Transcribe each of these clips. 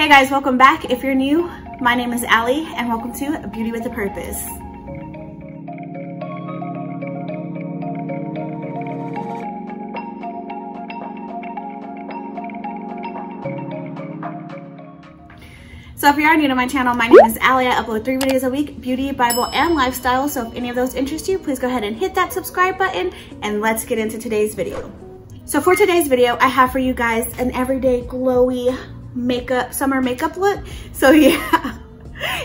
Hey guys, welcome back. If you're new, my name is Allie and welcome to Beauty with a Purpose. So if you are new to my channel, my name is Allie. I upload three videos a week, beauty, Bible, and lifestyle. So if any of those interest you, please go ahead and hit that subscribe button and let's get into today's video. So for today's video, I have for you guys an everyday glowy makeup, summer makeup look. So yeah,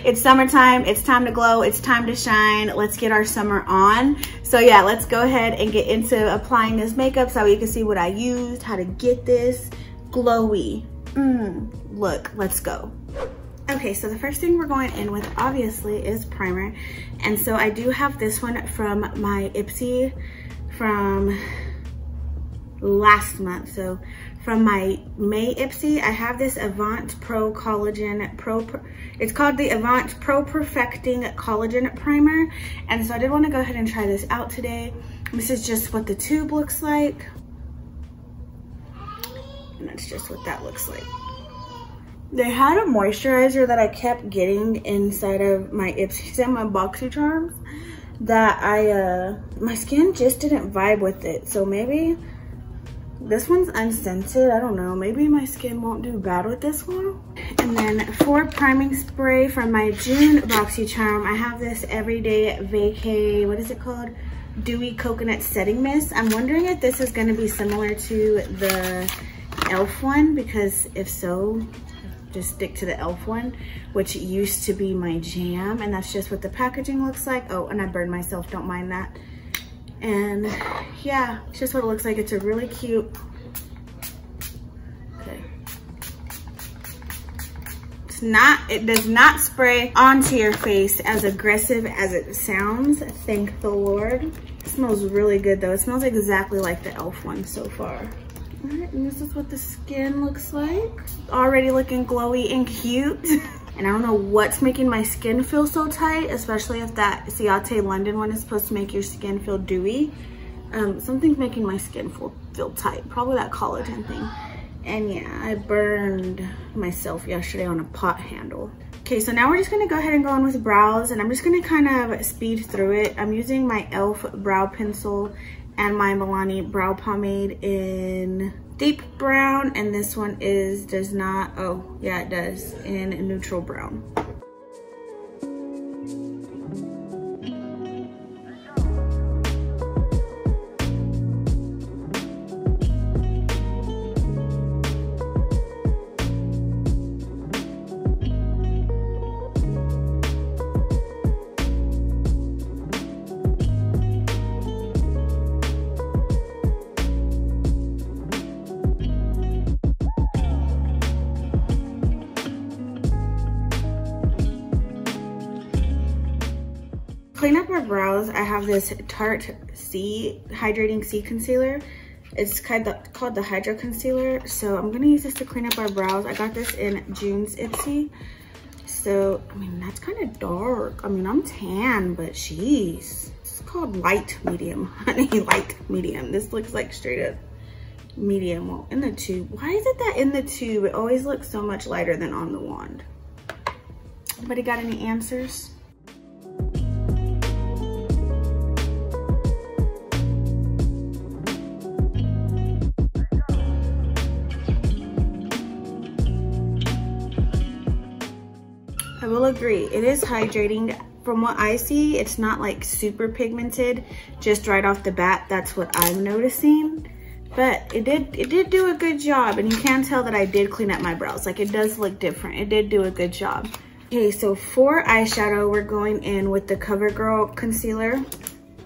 it's summertime, it's time to glow, it's time to shine. Let's get our summer on. So yeah, let's go ahead and get into applying this makeup so you can see what I used, how to get this glowy mm, look. Let's go. Okay, so the first thing we're going in with obviously is primer. And so I do have this one from my Ipsy from last month. So from my May Ipsy, I have this Avant Pro Collagen Pro, it's called the Avant Pro Perfecting Collagen Primer. And so I did wanna go ahead and try this out today. This is just what the tube looks like. And that's just what that looks like. They had a moisturizer that I kept getting inside of my Ipsy and my BoxyCharms that I, uh, my skin just didn't vibe with it. So maybe this one's unscented. I don't know. Maybe my skin won't do bad with this one. And then for priming spray from my June BoxyCharm, I have this Everyday Vacay, what is it called? Dewy Coconut Setting Mist. I'm wondering if this is going to be similar to the e.l.f. one because if so, just stick to the e.l.f. one, which used to be my jam. And that's just what the packaging looks like. Oh, and I burned myself, don't mind that. And yeah, it's just what it looks like. It's a really cute, okay. It's not, it does not spray onto your face as aggressive as it sounds, thank the Lord. It smells really good though. It smells exactly like the e.l.f. one so far. All right, and this is what the skin looks like. Already looking glowy and cute. and I don't know what's making my skin feel so tight, especially if that Ciate London one is supposed to make your skin feel dewy. Um, something's making my skin feel, feel tight. Probably that collagen thing. And yeah, I burned myself yesterday on a pot handle. Okay, so now we're just gonna go ahead and go on with brows and I'm just gonna kind of speed through it. I'm using my e.l.f. brow pencil and my Milani brow pomade in deep brown and this one is does not oh yeah it does in neutral brown I have this Tarte C Hydrating C Concealer. It's called the Hydra Concealer. So I'm gonna use this to clean up our brows. I got this in June's Ipsy. So, I mean, that's kind of dark. I mean, I'm tan, but jeez. It's called light medium, honey, light medium. This looks like straight up medium. Well, in the tube. Why is it that in the tube, it always looks so much lighter than on the wand? Anybody got any answers? I will agree. It is hydrating. From what I see, it's not like super pigmented. Just right off the bat, that's what I'm noticing. But it did it did do a good job. And you can tell that I did clean up my brows. Like it does look different. It did do a good job. Okay, so for eyeshadow, we're going in with the CoverGirl concealer.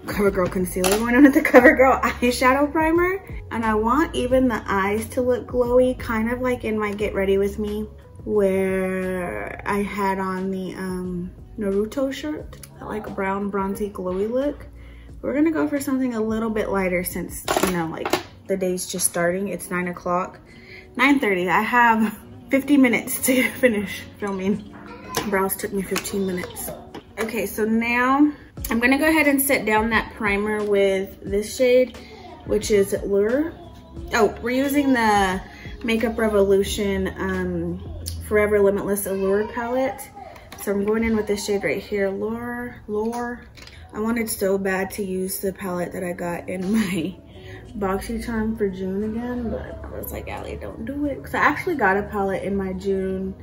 CoverGirl concealer, going in with the CoverGirl eyeshadow primer. And I want even the eyes to look glowy, kind of like in my Get Ready With Me where I had on the um, Naruto shirt, that like brown bronzy glowy look. We're gonna go for something a little bit lighter since, you know, like the day's just starting. It's nine o'clock, 9.30. I have 50 minutes to finish filming. Brows took me 15 minutes. Okay, so now I'm gonna go ahead and set down that primer with this shade, which is Lure. Oh, we're using the Makeup Revolution um, Forever Limitless Allure palette. So I'm going in with this shade right here, Lure, Lure. I wanted so bad to use the palette that I got in my BoxyCharm for June again, but I was like, Allie, don't do it. Cause I actually got a palette in my June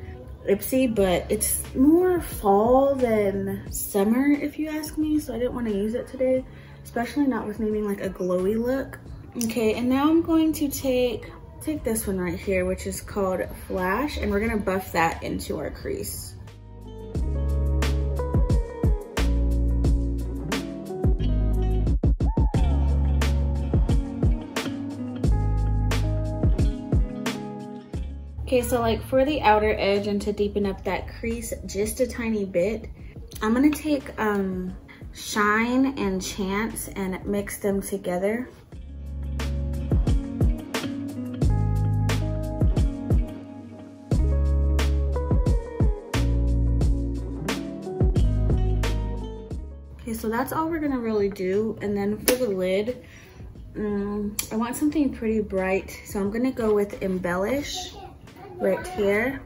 Ipsy, but it's more fall than summer, if you ask me. So I didn't want to use it today, especially not with me being like a glowy look. Okay, and now I'm going to take take this one right here, which is called Flash, and we're gonna buff that into our crease. Okay, so like for the outer edge and to deepen up that crease just a tiny bit, I'm gonna take um, Shine and Chance and mix them together. So that's all we're gonna really do. And then for the lid, um, I want something pretty bright. So I'm gonna go with Embellish right here.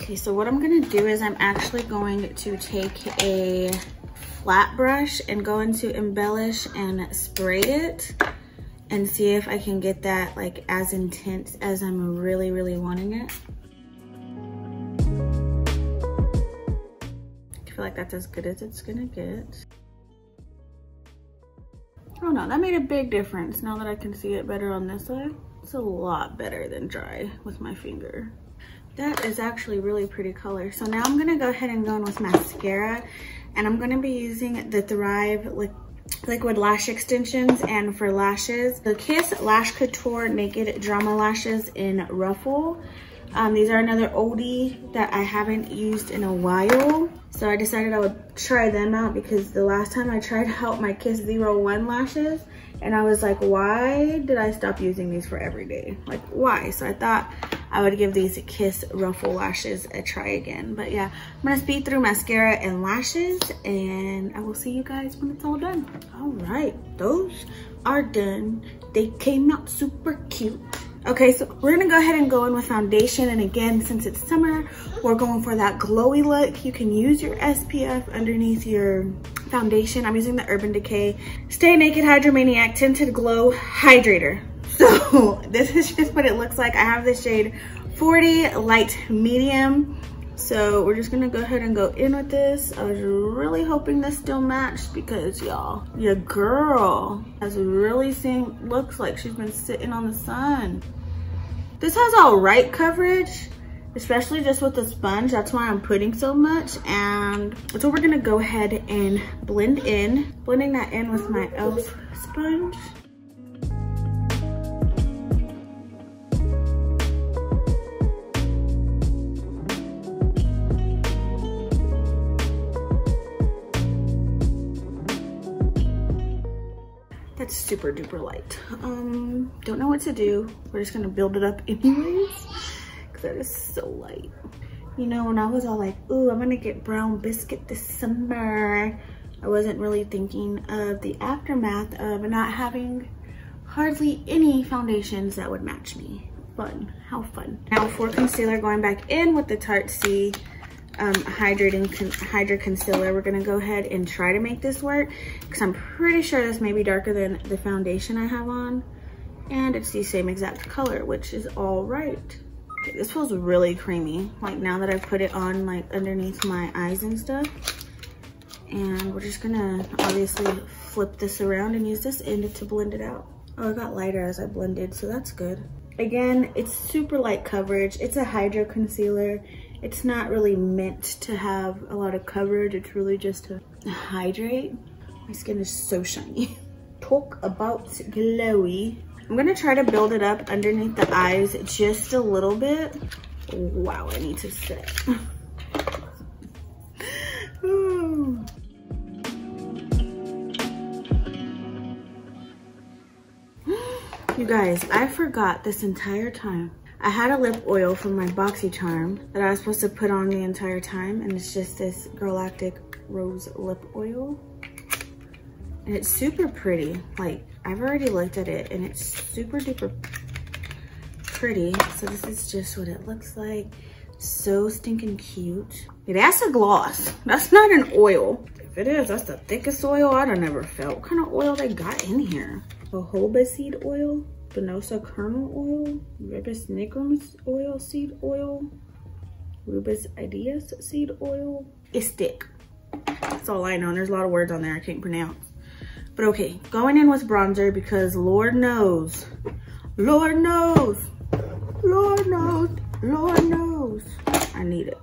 Okay, so what I'm gonna do is I'm actually going to take a flat brush and go into embellish and spray it and see if I can get that like as intense as I'm really, really wanting it. I feel like that's as good as it's gonna get. Oh no, that made a big difference now that I can see it better on this side. It's a lot better than dry with my finger. That is actually really pretty color. So now I'm gonna go ahead and go in with mascara and I'm gonna be using the Thrive liquid lash extensions and for lashes. The kiss lash couture naked drama lashes in ruffle. Um, these are another oldie that i haven't used in a while. So I decided I would try them out because the last time I tried out my Kiss Zero One lashes and I was like, why did I stop using these for every day? Like why? So I thought I would give these Kiss Ruffle lashes a try again. But yeah, I'm gonna speed through mascara and lashes and I will see you guys when it's all done. All right, those are done. They came out super cute. Okay, so we're gonna go ahead and go in with foundation. And again, since it's summer, we're going for that glowy look. You can use your SPF underneath your foundation. I'm using the Urban Decay Stay Naked Hydromaniac Tinted Glow Hydrator. So this is just what it looks like. I have the shade 40 Light Medium. So we're just gonna go ahead and go in with this. I was really hoping this still matched because y'all, your girl has really seen, looks like she's been sitting on the sun. This has all right coverage, especially just with the sponge. That's why I'm putting so much. And so we're gonna go ahead and blend in, blending that in with my e.l.f. sponge. Super duper light. Um, don't know what to do. We're just gonna build it up anyways, because that is so light. You know, when I was all like, ooh, I'm gonna get brown biscuit this summer, I wasn't really thinking of the aftermath of not having hardly any foundations that would match me. Fun, how fun. Now for concealer, going back in with the Tarte C um, hydrating con Hydra Concealer. We're gonna go ahead and try to make this work because I'm pretty sure this may be darker than the foundation I have on. And it's the same exact color, which is all right. Okay, this feels really creamy. Like now that I've put it on like underneath my eyes and stuff. And we're just gonna obviously flip this around and use this end to blend it out. Oh, it got lighter as I blended, so that's good. Again, it's super light coverage. It's a hydro Concealer it's not really meant to have a lot of coverage. It's really just to hydrate. My skin is so shiny. Talk about glowy. I'm gonna try to build it up underneath the eyes just a little bit. Wow, I need to sit. You guys, I forgot this entire time I had a lip oil from my BoxyCharm that I was supposed to put on the entire time. And it's just this Girlactik Rose Lip Oil. And it's super pretty. Like, I've already looked at it and it's super duper pretty. So this is just what it looks like. So stinking cute. That's a gloss. That's not an oil. If it is, that's the thickest oil I've ever felt. What kind of oil they got in here? A jojoba seed oil, Venosa kernel oil, Ribes nigrum oil seed oil, Rubus idaeus seed oil. It's thick. That's all I know. There's a lot of words on there I can't pronounce. But okay, going in with bronzer because Lord knows, Lord knows, Lord knows, Lord knows, I need it.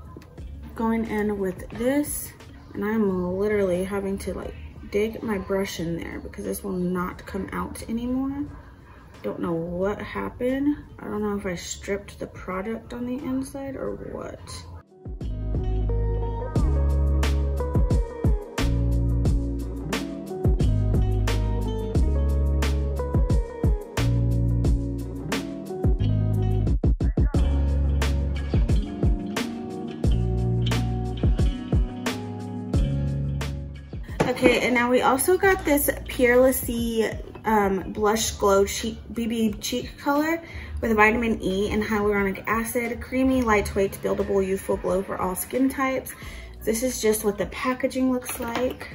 Going in with this, and I'm literally having to like dig my brush in there because this will not come out anymore. Don't know what happened. I don't know if I stripped the product on the inside or what. Okay, and now we also got this Purlisse um, Blush Glow cheek, BB Cheek Color with vitamin E and hyaluronic acid. Creamy, lightweight, buildable, youthful glow for all skin types. This is just what the packaging looks like.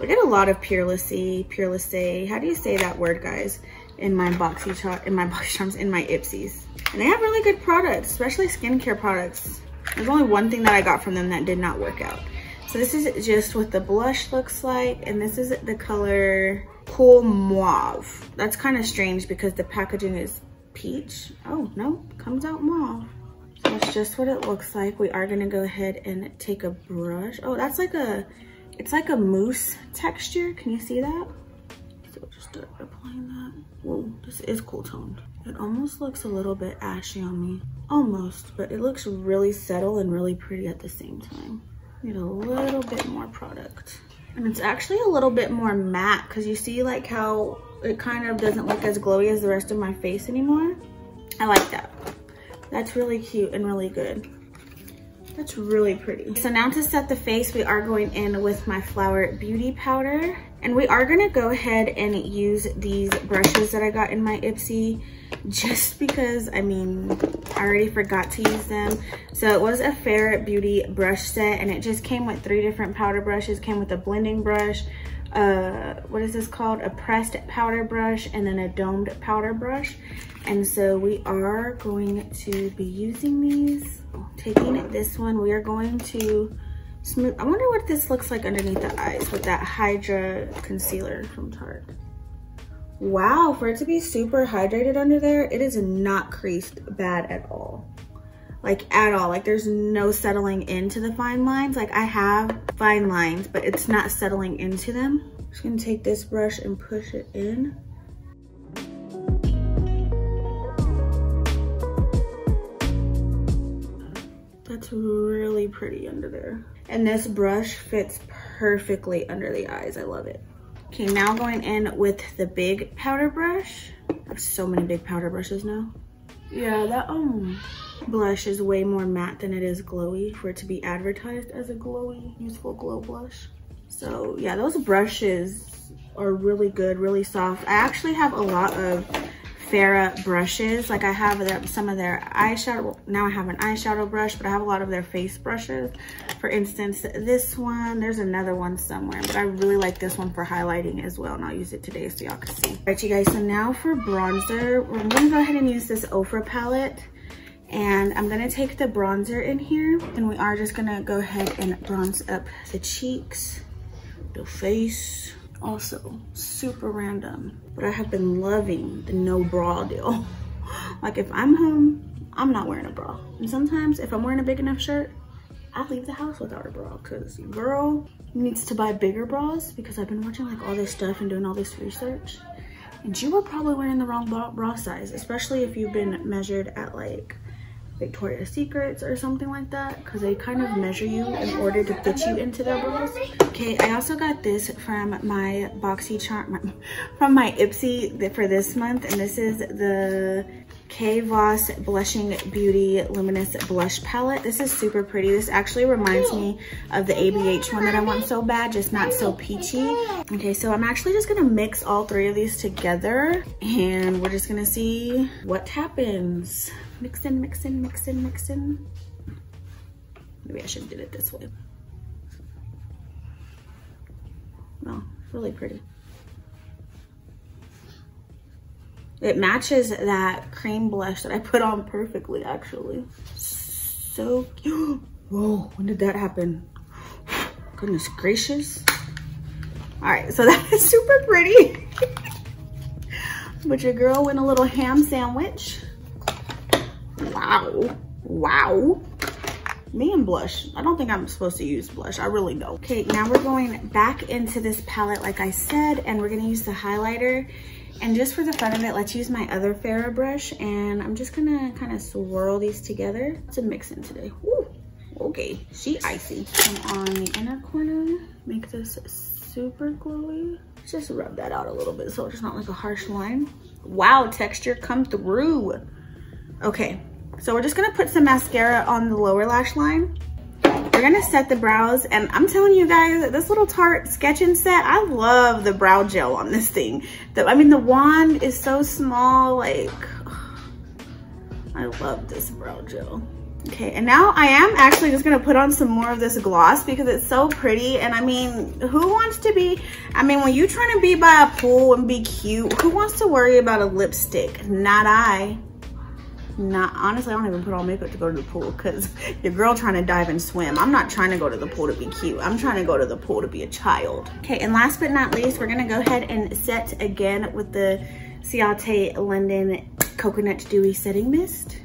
We get a lot of Purlisse, Purlisse. How do you say that word, guys? In my boxy in my box charms, in my Ipsies. And they have really good products, especially skincare products. There's only one thing that I got from them that did not work out. So this is just what the blush looks like. And this is the color Cool Mauve. That's kind of strange because the packaging is peach. Oh, no, comes out mauve. That's just what it looks like. We are gonna go ahead and take a brush. Oh, that's like a, it's like a mousse texture. Can you see that? So just applying that. Whoa, this is cool toned. It almost looks a little bit ashy on me. Almost, but it looks really subtle and really pretty at the same time. Need a little bit more product. And it's actually a little bit more matte because you see like how it kind of doesn't look as glowy as the rest of my face anymore. I like that. That's really cute and really good. That's really pretty. So now to set the face, we are going in with my Flower Beauty Powder. And we are gonna go ahead and use these brushes that I got in my Ipsy just because, I mean, I already forgot to use them. So it was a Fair Beauty brush set and it just came with three different powder brushes. Came with a blending brush, uh, what is this called? A pressed powder brush and then a domed powder brush. And so we are going to be using these. Taking this one, we are going to smooth. I wonder what this looks like underneath the eyes with that Hydra concealer from Tarte. Wow, for it to be super hydrated under there, it is not creased bad at all. Like at all, like there's no settling into the fine lines. Like I have fine lines, but it's not settling into them. I'm just gonna take this brush and push it in. That's really pretty under there. And this brush fits perfectly under the eyes. I love it. Okay, now going in with the big powder brush. I have so many big powder brushes now. Yeah, that um blush is way more matte than it is glowy for it to be advertised as a glowy, useful glow blush. So yeah, those brushes are really good, really soft. I actually have a lot of Farah brushes. Like I have some of their eyeshadow, now I have an eyeshadow brush, but I have a lot of their face brushes. For instance, this one, there's another one somewhere, but I really like this one for highlighting as well. And I'll use it today so y'all can see. All right, you guys, so now for bronzer, I'm gonna go ahead and use this Ofra palette. And I'm gonna take the bronzer in here and we are just gonna go ahead and bronze up the cheeks, the face, also super random but i have been loving the no bra deal. Like if i'm home i'm not wearing a bra. And sometimes if i'm wearing a big enough shirt i leave the house without a bra because girl needs to buy bigger bras because i've been watching like all this stuff and doing all this research. And you were probably wearing the wrong bra, bra size especially if you've been measured at like Victoria's Secrets or something like that because they kind of measure you in order to fit you into their bras. Okay, I also got this from my Boxy Charm, from my Ipsy for this month and this is the Kay Voss Blushing Beauty Luminous Blush Palette. This is super pretty. This actually reminds me of the ABH one that I want so bad, just not so peachy. Okay, so I'm actually just gonna mix all three of these together and we're just gonna see what happens. Mix in, mix in, mix in, mix in. Maybe I should have did it this way. No, really pretty. It matches that cream blush that I put on perfectly, actually. So, cute. whoa, when did that happen? Goodness gracious. All right, so that is super pretty. but your girl went a little ham sandwich. Wow, wow. Me and blush. I don't think I'm supposed to use blush. I really don't. Okay, now we're going back into this palette, like I said, and we're gonna use the highlighter and just for the fun of it, let's use my other Farrah brush and I'm just gonna kind of swirl these together to mix in today. Woo, okay, she icy. And on the inner corner, make this super glowy. Just rub that out a little bit so it's not like a harsh line. Wow, texture come through. Okay, so we're just gonna put some mascara on the lower lash line we're gonna set the brows and I'm telling you guys, this little Tarte sketching set, I love the brow gel on this thing. The, I mean, the wand is so small, like, I love this brow gel. Okay, and now I am actually just gonna put on some more of this gloss because it's so pretty. And I mean, who wants to be, I mean, when you're trying to be by a pool and be cute, who wants to worry about a lipstick? Not I not honestly i don't even put on makeup to go to the pool because your girl trying to dive and swim. I'm not trying to go to the pool to be cute. I'm trying to go to the pool to be a child. Okay and last but not least we're gonna go ahead and set again with the ciate london coconut dewy setting mist.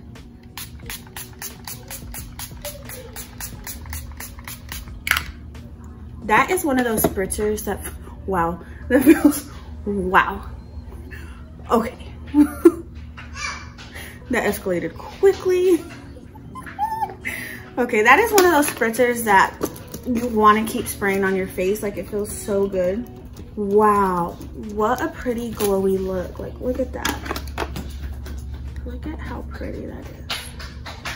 That is one of those spritzers that wow that feels wow. Okay That escalated quickly. okay, that is one of those spritzers that you want to keep spraying on your face. Like it feels so good. Wow, what a pretty glowy look. Like look at that. Look at how pretty that is.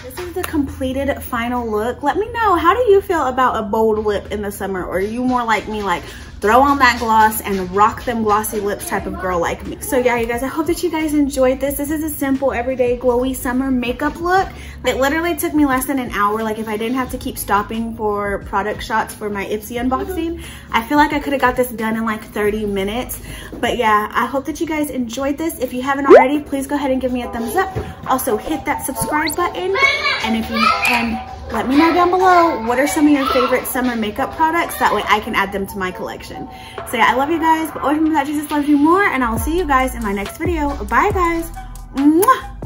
This is the completed final look. Let me know, how do you feel about a bold lip in the summer? Or are you more like me, like throw on that gloss and rock them glossy lips type of girl like me. So yeah, you guys, I hope that you guys enjoyed this. This is a simple, everyday, glowy summer makeup look. It literally took me less than an hour. Like if I didn't have to keep stopping for product shots for my Ipsy unboxing, I feel like I could have got this done in like 30 minutes. But yeah, I hope that you guys enjoyed this. If you haven't already, please go ahead and give me a thumbs up. Also hit that subscribe button. And if you, and let me know down below what are some of your favorite summer makeup products. That way I can add them to my collection. So yeah, I love you guys, but always remember that Jesus loves you more, and I'll see you guys in my next video. Bye guys. Mwah!